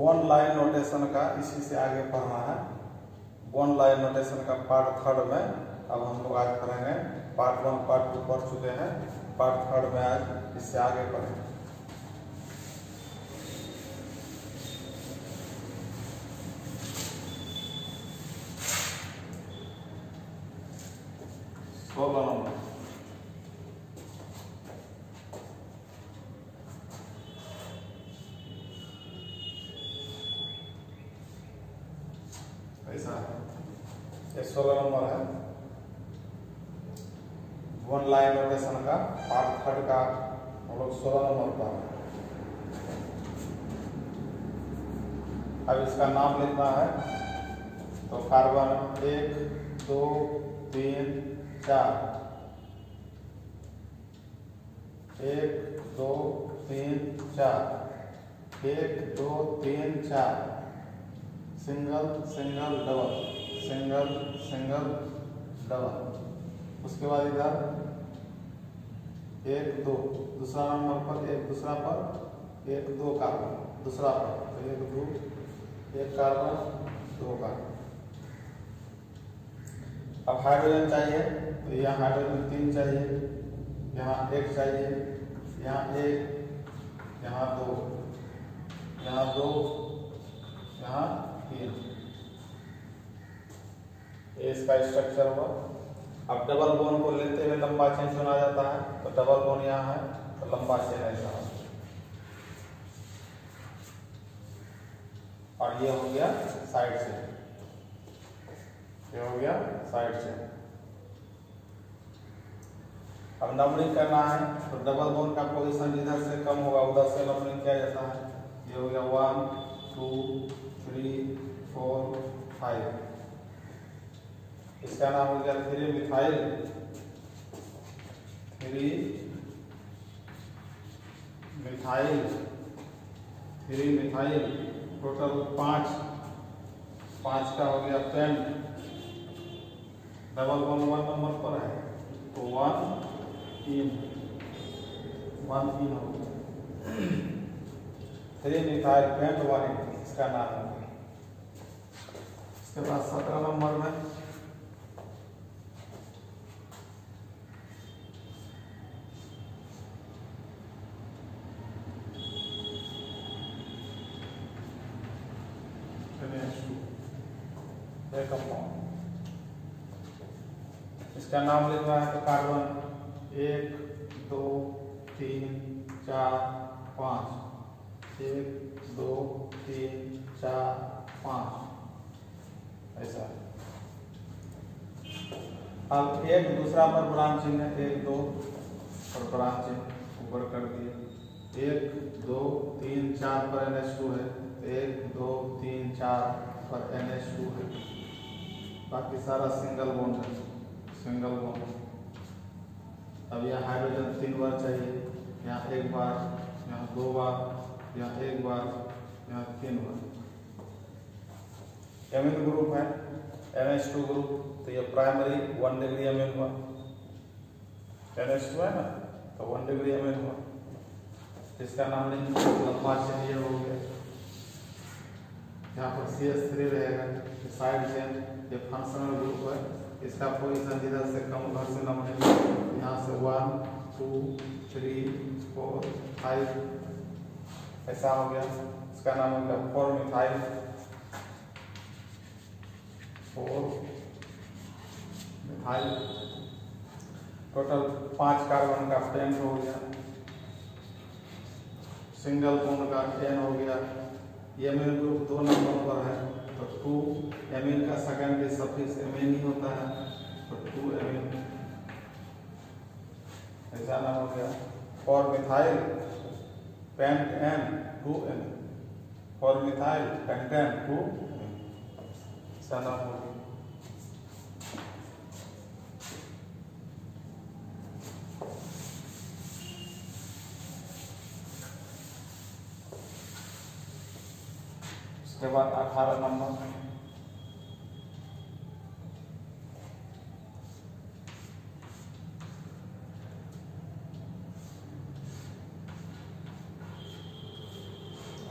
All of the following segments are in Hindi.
वन लाइन नोटेशन का इसी से आगे पढ़ना है। वन लाइन नोटेशन का पार्ट थर्ड में अब हम लोग आज पढ़ेंगे। पार्ट वन पार्ट टू पढ़ चुके हैं। पार्ट थर्ड में आज इससे आगे पढ़ेंगे। वन लाइन रोटेशन का पार्ट थर्ड का, हम लोग सोलह नंबर पर अब इसका नाम लिखना है तो कार्बन एक, दो, तीन, चार। एक, दो, तीन, चार। एक, दो, तीन, चार। Single single double single single double उसके बाद इधर एक, दो। दूसरा नंबर पर एक, दूसरा पर एक, दो कार्बन दूसरा पर एक, दो, एक कार्बन दो कार्बन अब हाइड्रोजन चाहिए तो यहाँ हाइड्रोजन तीन चाहिए, यहाँ एक चाहिए, यहाँ एक, यहाँ दो यहाँ दो, यहाँ तीन। इसका स्ट्रक्चर हुआ अब डबल बोन को लेते हुए लंबा चेन चुना जाता है तो डबल बोन यहाँ है तो लंबा चेन ऐसा हो और ये हो गया साइड से ये हो गया साइड से अब नंबरिंग करना है तो डबल बोन का पोजीशन जिधर से कम होगा, उधर से नंबरिंग किया जाता है। ये हो गया one two three four five इसका नाम हो गया three methyl. Three methyl. Three methyl. Total पाँच। पाँच का हो गया ten double one one number पर है। तो वन तीन। वन तीन हो गया। थ्री मिथाइल पेंट वाली, इसका नाम हो गया। इसके बाद सत्रह नंबर में ए इसका नाम लिख रहा है तो कार्बन एक, दो, तीन, चार, पाँच। एक, दो, तीन, चार, पाँच। ऐसा। अब एक दूसरा पर ब्रांच चिन्ह है एक, दो और ब्रांच चिन्ह ऊपर कर दिए। एक, दो, तीन, चार पर एन एच टू है। एक, दो, तीन, चार पर एन एच टू है। बाकी सारा सिंगल बॉन्ड है। सिंगल बॉन्ड अब यहाँ हाइड्रोजन तीन बार चाहिए, यहाँ एक बार, यहाँ दो बार, यहाँ एक बार, यहाँ तीन बार। एमिन ग्रुप है एन एच टू ग्रुप तो ये primary one degree M N हुआ। एन एच टू है ना तो वन डिग्री एम एन हुआ। इसका नाम नहीं, लंबा चाहिए हो गया। सीएस थ्री रहेगा साइड चेन जो फंक्शनल ग्रुप है, इसका पोजिशन जिधर से कम उधर से नंबर यहाँ से one two three four five ऐसा हो गया। इसका नाम हो गया four methyl four methyl total पाँच कार्बन का पेंट हो गया। सिंगल कोण का टेन हो गया। एम एन ग्रुप दो नंबर पर है तो टू एम एन का सेकेंड सफिक्स एम एन ही होता है तो टू एम एन ऐसा नाम हो गया। Four methyl pent an two amine four methyl pent an two ऐसा नाम हो गया। उसके बाद अठारह नंबर।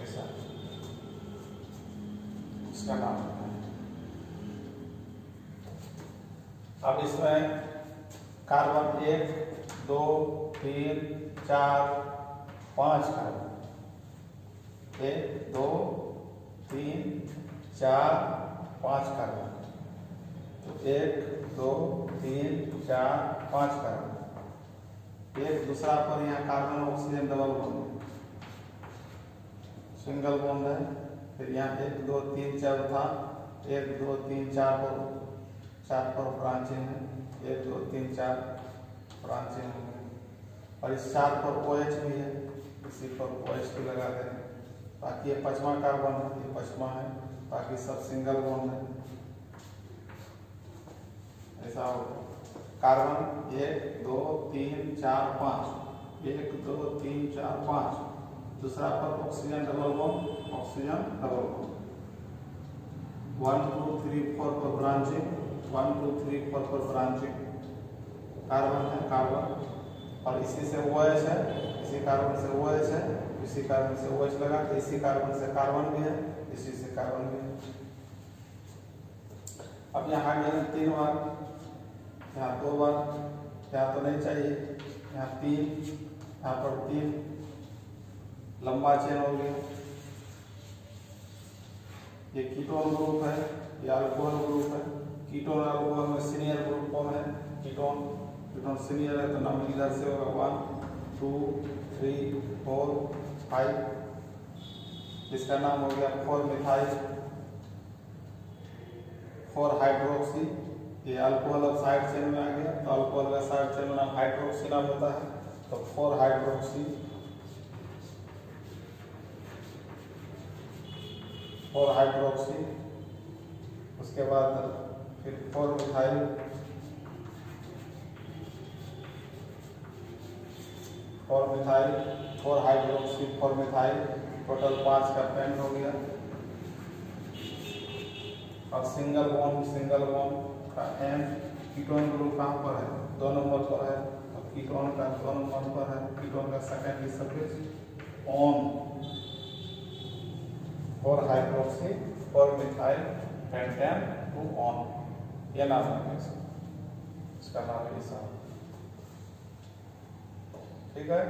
ऐसा। उसका नाम अब इसमें कार्बन एक, दो, तीन, चार, पाँच कार्बन। एक, दो तीन, चार, पाँच कार्बन तो एक, दो, तीन, चार, पाँच कार्बन एक दूसरा पर यहाँ carbon oxygen double bond single bond है, फिर यहाँ एक, दो, तीन, चार था एक, दो, तीन, चार पर चार पर ब्रांचिंग है एक, दो, तीन, चार हो और इस चार पर ओ भी है। इसी पर ओ भी लगा दें। बाकी ये पचवा कार्बन है, ये पचवा है बाकी सब सिंगल बॉन्ड है। ऐसा होगा कार्बन एक, दो, तीन, चार, पाँच। एक, दो, तीन, चार, पाँच। दूसरा पर oxygen double bond oxygen double bond one two three four पर branching one two three four पर ब्रांचिंग कार्बन है कार्बन और इसी से ओ OH है, इसी कार्बन से ओ OH है। इसी कार्बन से ओ OH लगा तो इसी कार्बन से कार्बन भी है, इसी से कार्बन भी है। अब यहाँ गए तीन बार, यहाँ दो बार, यहाँ तो नहीं चाहिए, यहाँ तीन, यहाँ पर तीन, लंबा चेन हो गया। ये कीटोन ग्रुप है, ये अल्कोहल ग्रुप है कीटोन अल्कोहल में सीनियर ग्रुप कौन है? कीटोन कीटोन सीनियर है तो नंबर इधर से होगा one two three four five इसका नाम हो गया फोर मिथाइल फोर हाइड्रोक्सी ये अल्कोहल अब साइड चेन में आ गया। तो अल्कोहल का साइड चेन में हाइड्रोक्सी नाम होता है। तो फोर हाइड्रोक्सी फोर हाइड्रोक्सी उसके बाद फिर four methyl four methyl four hydroxy four methyl total पाँच का पेंट हो गया। और सिंगल बॉन्ड सिंगल बॉन्ड का एन कीटोन ग्रुप कहाँ पर है? दो नंबर पर है। और कीटोन का दो नंबर पर है। कीटोन का secondary suffix one four hydroxy four methyl pentane two one ये नाम है इसका। नाम है ऐसा ठीक है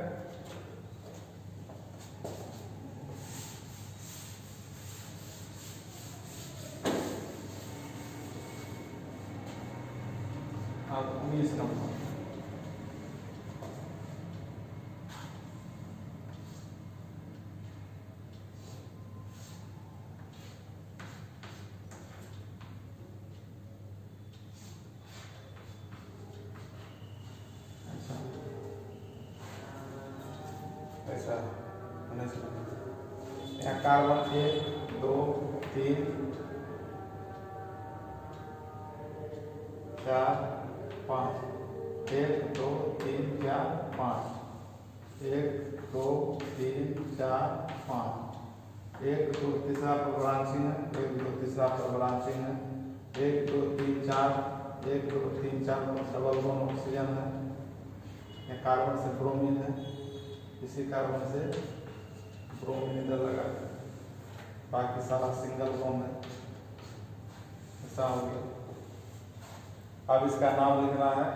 अब उन्नीस नंबर ऐसा ऐसा उन्नीस यहाँ कार्बन एक दो, तीन, चार, पाँच। एक, दो, तीन, चार, पाँच। एक, दो, तीन, चार, पाँच। एक, दो, तीसरा पर ब्रांचिंग है एक, दो, तीसरा पर ब्रांचिंग है एक, दो, तीन, चार, एक, दो, तीन, चार डबल बॉन्ड ऑक्सीजन है। कार्बन से ब्रोमीन है। इसी कार्बन से ब्रोमीन इधर लगा बाकी सारा सिंगल बॉन्ड है। ऐसा हो गया। अब इसका नाम लिखना है।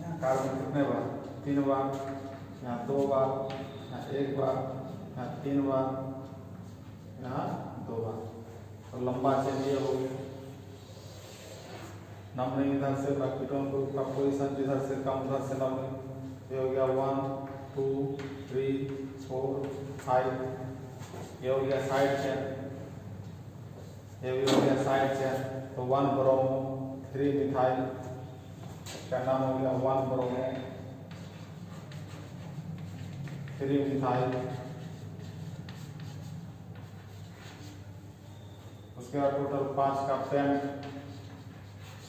यहाँ कार्बन कितने बार? तीन बार, यहाँ दो बार, यहाँ एक बार, यहाँ तीन बार, यहाँ दो बार। और लंबा चेन ये हो गया। नंबरिंग इधर से ग्रुप का पोजीशन जिधर से, कम उधर से नंबरिंग ये हो गया one, two, three, four, five. ये हो गया साइड चेन ये भी हो गया साइड चेन तो वन ब्रोमो थ्री मिथाइल। का नाम हो गया वन ब्रोमो थ्री मिथाइल। उसके बाद टोटल पाँच का पेन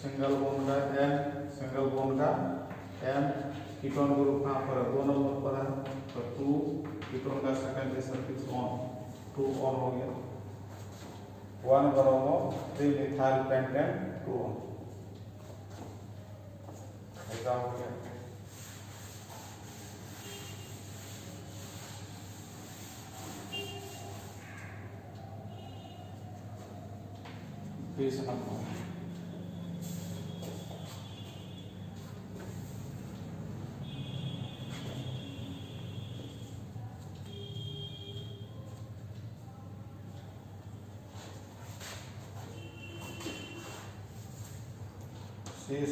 सिंगल बोन का एन सिंगल बोन का एन कीटोन ग्रुप कहाँ पर है दो नंबर पर है तो टू कीटोन का secondary suffix one two one हो गया। One bromo three methyl pentane two one ऐसा हो गया। बीस नंबर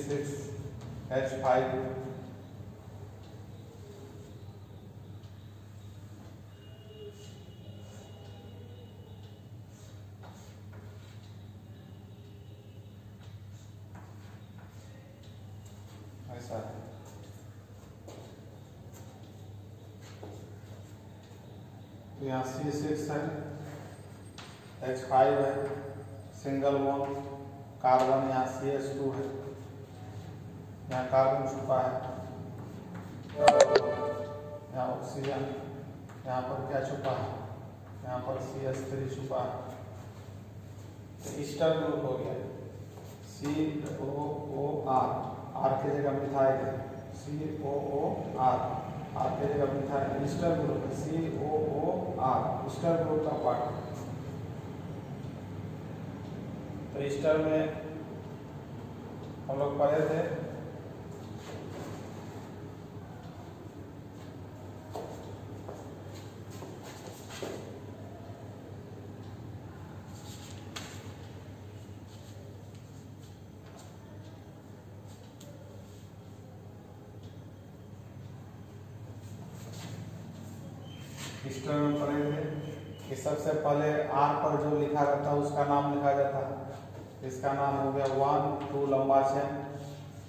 सिक्स एच फाइव ऐसा तो यहाँ सी सिक्स है एच फाइव है सिंगल वन कार्बन यहाँ सी एच टू है यहाँ कार्बन छुपा है। यहाँ ऑक्सीजन यहाँ पर क्या छुपा है? यहाँ पर सी एच थ्री छुपा है। तो ईस्टर ग्रुप हो गया। सी ओ ओ आर आर की जगह मिथाइल है। C O O are are की जगह मिथाइल ईस्टर ग्रुप है। C O O R ester group का पार्ट तो ईस्टर में हम लोग पढ़े थे हिस्टर में पढ़े थे कि सबसे पहले आर पर जो लिखा रहता है, उसका नाम लिखा जाता है। इसका नाम हो गया वन, टू लंबा चेन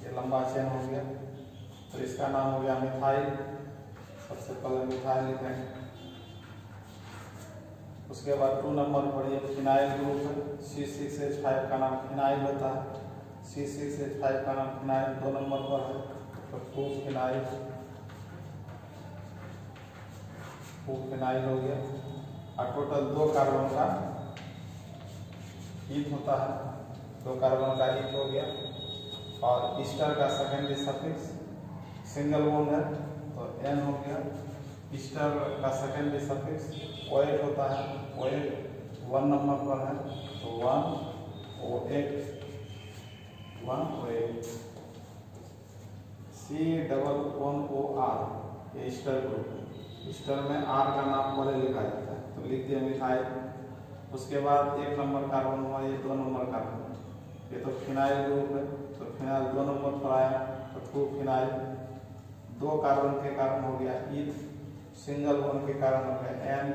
ये लंबा चेन हो गया। तो इसका नाम हो गया मिथाइल। सबसे पहले मिथाइल लिखेंगे। उसके बाद टू नंबर ये फिनाइल ग्रुप है। सी सिक्स एच फाइव का नाम फिनाइल होता है। सी सिक्स एच फाइव का नाम फिनाइल दो नंबर पर है। तो टू फिनाइल। टू फिनाइल हो गया। और टोटल दो कार्बन का ईथ होता है। दो कार्बन का ईथ हो गया। और ईस्टर का सेकेंडरी सफिक्स सिंगल बोन है। तो एन हो गया। ईस्टर का सेकेंडरी सफिक्स ओएट होता है। ओएट वन नंबर पर है। तो one oate one oate C double one O R ये ईस्टर ग्रुप है ईस्टर में आर का नाम पहले लिखा जाता है। तो लिख दिया मिथाइल उसके बाद एक नंबर कार्बन हुआ, ये दो नंबर कार्बन ये तो फिनाइल ग्रुप है तो फिनाइल दो नंबर पर आया तो टू फिनाइल। दो कार्बन के कारण हो गया ईथ सिंगल वन के कारण हो गया एन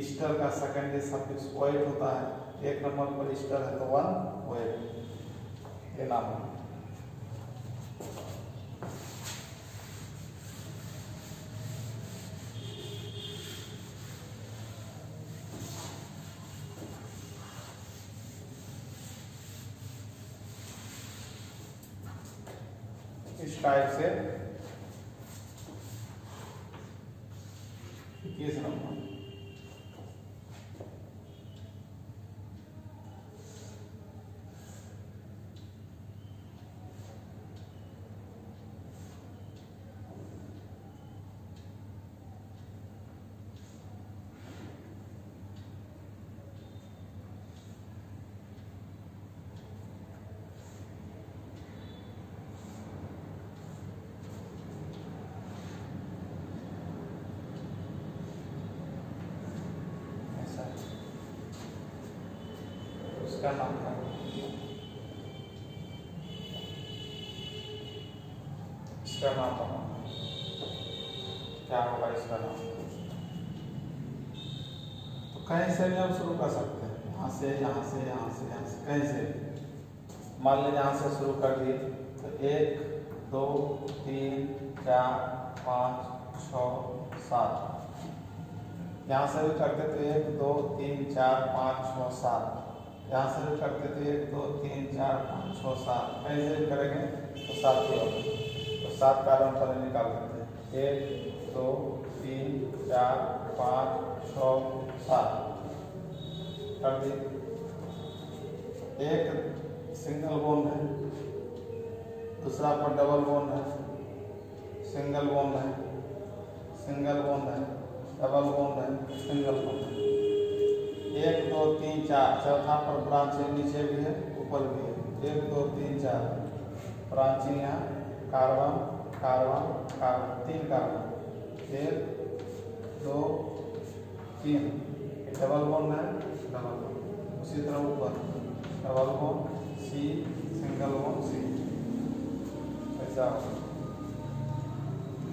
ईस्टर का सेकेंडरी सफिक्स ओएट होता है। एक नंबर पर ईस्टर है तो वन ओएट ये नाम है इस टाइप से इक्कीस नंबर ऐसा है। उसका नाम था। इसका नाम था। क्या होगा इसका नाम? तो कहीं से भी हम शुरू कर सकते हैं। यहाँ से यहाँ से यहाँ से यहाँ से, कहीं से मान लीजिए यहाँ से शुरू कर दिए तो एक, दो, तीन, चार, पाँच, छ, सात। यहाँ से भी करते तो एक, दो, तीन, चार, पाँच, छ, सात। यहाँ से भी करते तो एक दो, तीन, चार, पाँच, छः, सात। कहीं से करेंगे तो सात ही होगा। तो सात कारण पहले निकाल देते हैं। एक, दो, तीन, चार, पाँच, छः, सात। कर दिए एक सिंगल बोन है, दूसरा पर डबल बोन है, सिंगल बोन है, सिंगल बोन है, डबल बोन है, सिंगल बोन है। एक, दो, तीन, चार। चौथा पर ब्रांच है नीचे भी है, ऊपर भी है। एक, दो, तीन, चार। ब्रांचिंग यहाँ कार्बन कार्बन कार्बन तीन कार्बन एक, दो, तीन। डबल बॉन्ड है डबल बोन उसी तरह ऊपर। Double bond C single bond C ऐसा।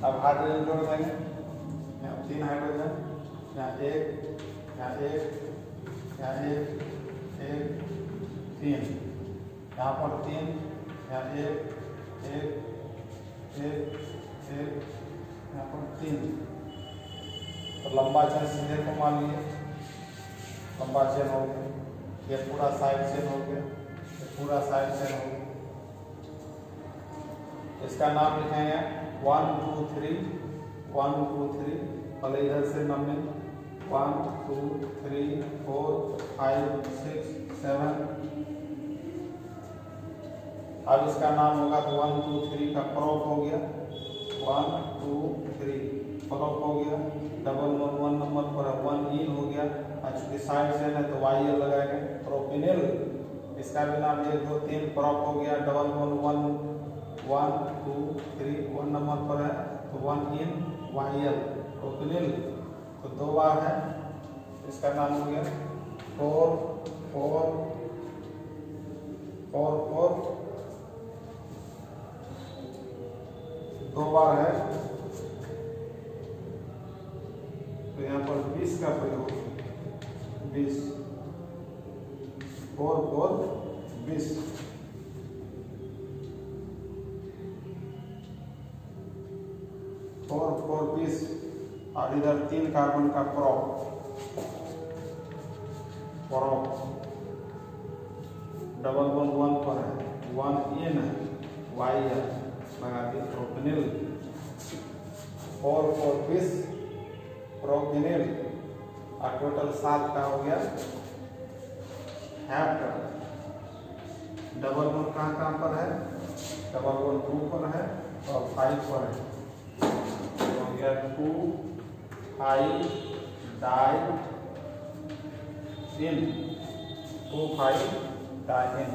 अब हाइड्रोजन जोड़ देंगे। यहाँ तीन हाइड्रोजन यहाँ एक यहाँ एक यहाँ एक एक तीन। यहाँ पर तीन, यहाँ एक एक एक एक, यहाँ पर तीन। तो लंबा चेन सीधे को मान लिए। लंबा चेन हो गया। ये पूरा साइड चेन हो गया। ये पूरा साइड चेन हो गया। इसका नाम लिखेंगे one, two, three. One, two, three. पहले इधर से number one two three four five six seven अब इसका नाम होगा तो वन टू थ्री का क्रॉप हो गया। वन टू थ्री क्रॉप हो गया। डबल वन वन नंबर पर वन इन हो गया। चूँकि साइड से है तो वाई एल लगाएँगे प्रोपिनिल इसका भी नाम एक, दो, तीन क्रॉप हो गया। Double one one one two three one number पर है तो one yne Y L propynyl तो दो बार है, इसका नाम हो गया फोर फोर फोर फोर। दो बार है। तो यहाँ पर बीस का प्रयोग, बीस। फोर फोर, बीस। फोर फोर, बीस। और इधर तीन कार्बन का prop prop double one one पर है। वन इन वाई है। लगा दिया प्रोपिनिल फोर फोर बीस प्रोपिनिल और टोटल सात का हो गया। हैप्ट डबल वन कहाँ कहाँ पर है? डबल वन टू पर है और फाइव पर है। हो गया two five di yne two five di yne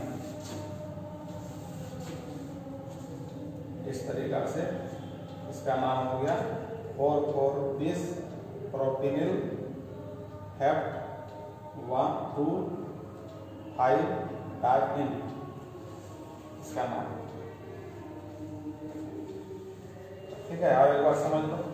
इस तरीका से इसका नाम हो गया फोर फोर बीस propynyl hept one two five di yne इसका नाम। ठीक है और एक बार समझ लो।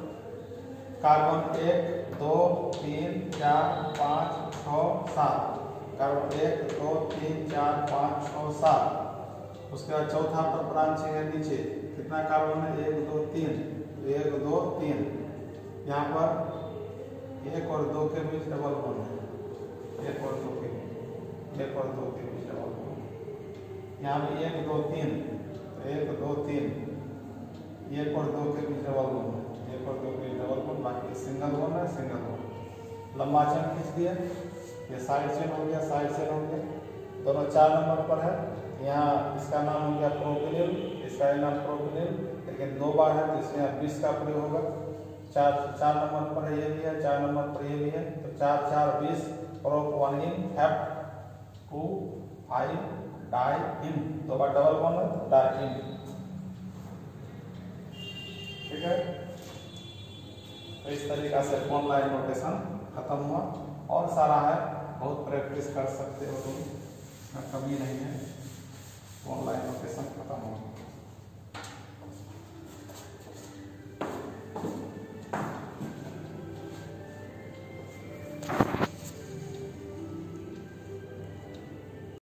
कार्बन एक, दो, तीन, चार, पाँच, छ, सात। कार्बन एक, दो, तीन, चार, पाँच, छ, सात। उसके बाद चौथा पर ब्रांचिंग है नीचे। कितना कार्बन है? एक, दो, तीन। एक, दो, तीन। यहाँ पर एक और दो के बीच डबल बॉन्ड है। एक और दो के एक और दो के बीच डबल बॉन्ड यहाँ भी एक, दो, तीन। एक, दो, तीन। एक और दो के बीच डबल बॉन्ड और दो के डबल बॉन्ड बाकी सिंगल बॉन्ड है सिंगल बॉन्ड लंबा चेन खींच दिया, ये साइड चेन हो गया साइड चेन हो गया। दोनों चार नंबर पर है। यहाँ इसका नाम हो गया प्रोपिनिल इसका नाम प्रोपिनिल लेकिन दो बार है तो इसमें बीस का प्रयोग होगा। चार चार नंबर पर ये भी है, चार नंबर पर ये भी है। तो चार चार, बीस prop one yne hep two five di yne दो बार डबल वन है डाई इन ठीक है? तो इस तरीका से ऑनलाइन नोटेशन खत्म हुआ। और सारा है, बहुत प्रैक्टिस कर सकते हो तुम। कमी नहीं है। ऑनलाइन नोटेशन खत्म हो